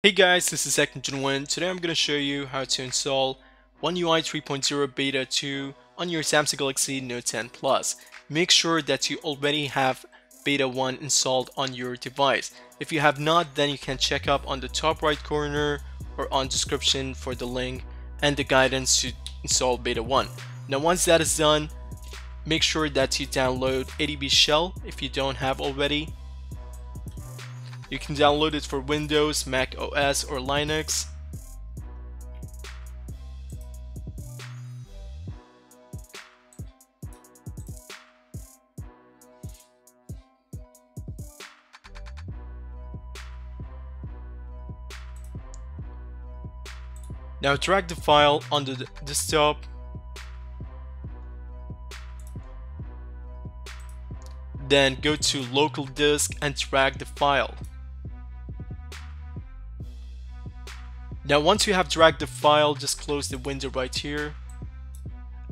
Hey guys, this is Win. Today I'm going to show you how to install One UI 3.0 Beta 2 on your Samsung Galaxy Note 10 Plus. Make sure that you already have Beta 1 installed on your device. If you have not, then you can check up on the top right corner or on description for the link and the guidance to install Beta 1. Now once that is done, make sure that you download ADB Shell if you don't have already you can download it for Windows, Mac OS, or Linux. Now drag the file onto the desktop then go to local disk and drag the file. Now once you have dragged the file, just close the window right here.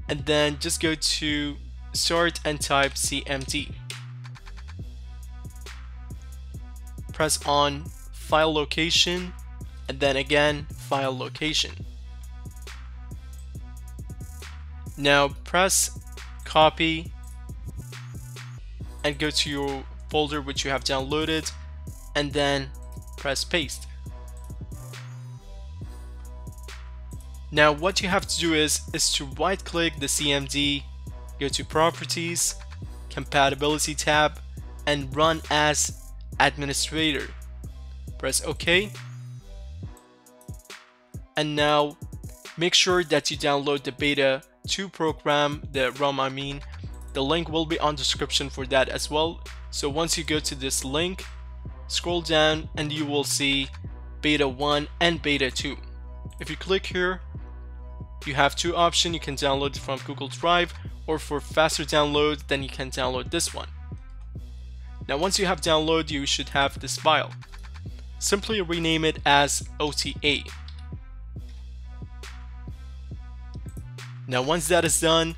And then just go to start and type cmd. Press on file location and then again file location. Now press copy and go to your folder which you have downloaded and then press paste. Now what you have to do is, is to right click the CMD, go to properties, compatibility tab, and run as administrator. Press OK. And now make sure that you download the beta 2 program, the ROM I mean. The link will be on description for that as well. So once you go to this link, scroll down and you will see beta 1 and beta 2. If you click here, you have two options, you can download from Google Drive or for faster download then you can download this one. Now once you have download you should have this file. Simply rename it as OTA. Now once that is done,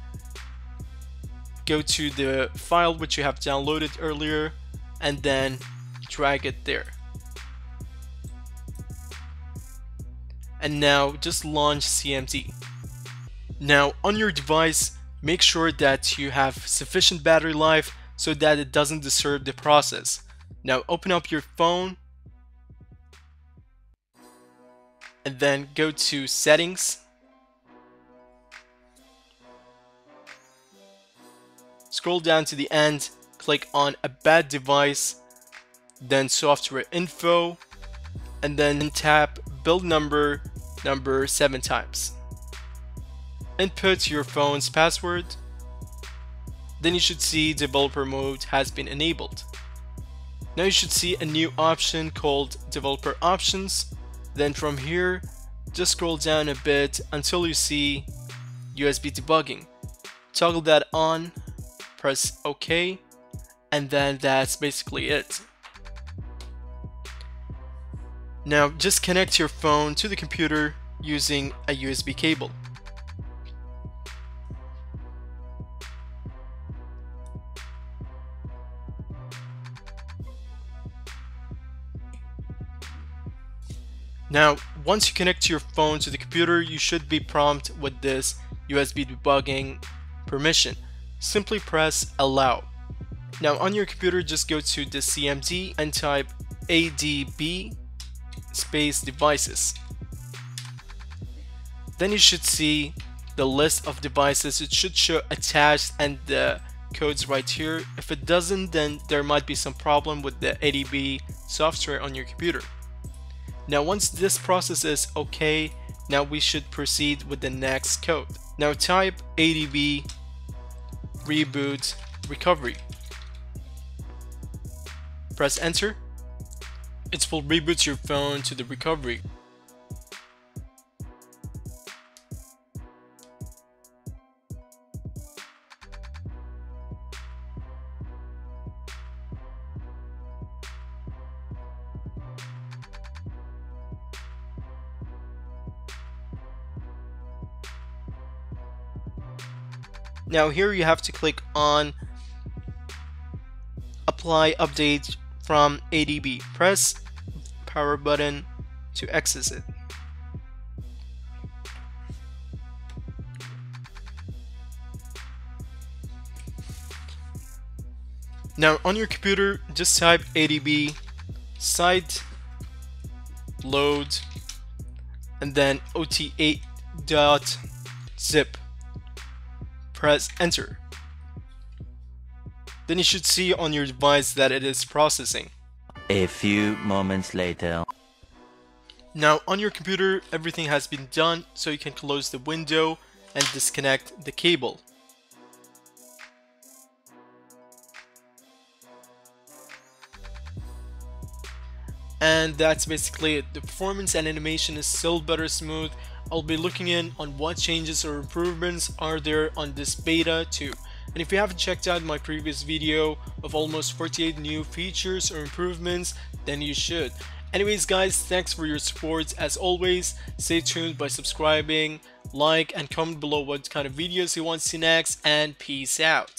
go to the file which you have downloaded earlier and then drag it there. And now just launch CMD. Now on your device, make sure that you have sufficient battery life so that it doesn't disturb the process. Now open up your phone and then go to settings scroll down to the end click on about device then software info and then tap build number number seven times input your phone's password, then you should see developer mode has been enabled. Now you should see a new option called developer options. Then from here, just scroll down a bit until you see USB debugging. Toggle that on, press OK, and then that's basically it. Now just connect your phone to the computer using a USB cable. Now, once you connect your phone to the computer, you should be prompted with this USB debugging permission. Simply press allow. Now on your computer, just go to the CMD and type ADB space devices. Then you should see the list of devices. It should show attached and the codes right here. If it doesn't, then there might be some problem with the ADB software on your computer. Now once this process is okay, now we should proceed with the next code. Now type ADB reboot recovery. Press enter. It will reboot your phone to the recovery. Now here you have to click on apply update from ADB. Press power button to access it. Now on your computer, just type adb site load and then ota.zip. Press enter. Then you should see on your device that it is processing. A few moments later. Now on your computer everything has been done so you can close the window and disconnect the cable. And that's basically it. The performance and animation is still better smooth. I'll be looking in on what changes or improvements are there on this beta too. And if you haven't checked out my previous video of almost 48 new features or improvements, then you should. Anyways guys, thanks for your support. As always, stay tuned by subscribing, like, and comment below what kind of videos you want to see next, and peace out.